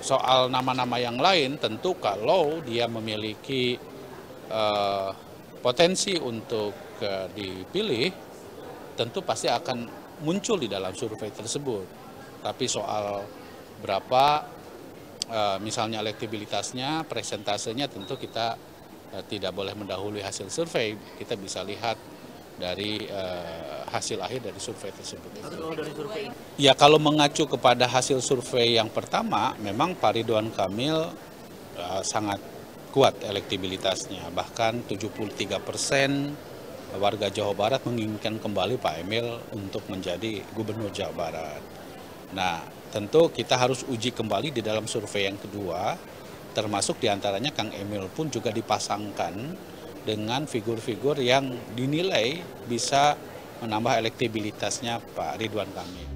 soal nama-nama yang lain tentu kalau dia memiliki uh, potensi untuk uh, dipilih tentu pasti akan muncul di dalam survei tersebut. Tapi soal berapa misalnya elektabilitasnya, presentasenya tentu kita tidak boleh mendahului hasil survei. Kita bisa lihat dari uh, hasil akhir dari survei tersebut. Ya kalau mengacu kepada hasil survei yang pertama, memang Pak Ridwan Kamil uh, sangat kuat elektibilitasnya. Bahkan 73 persen warga Jawa Barat menginginkan kembali Pak Emil untuk menjadi Gubernur Jawa Barat. Nah tentu kita harus uji kembali di dalam survei yang kedua, termasuk di antaranya Kang Emil pun juga dipasangkan dengan figur-figur yang dinilai bisa menambah elektabilitasnya Pak Ridwan Kamil.